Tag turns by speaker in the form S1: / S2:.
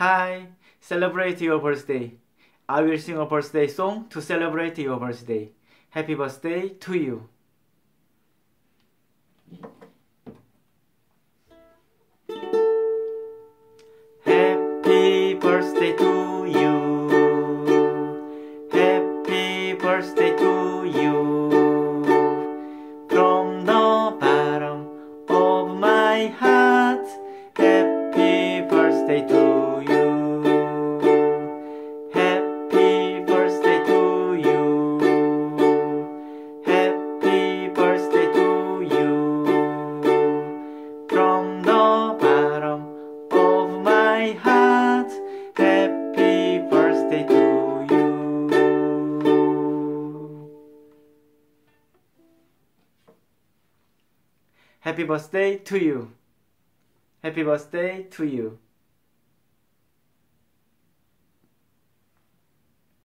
S1: Hi, celebrate your birthday. I will sing a birthday song to celebrate your birthday. Happy birthday to you. Happy birthday to you. Happy birthday to you. From the bottom of my heart, happy birthday to you. My heart, happy birthday to you. Happy birthday to you. Happy birthday to you.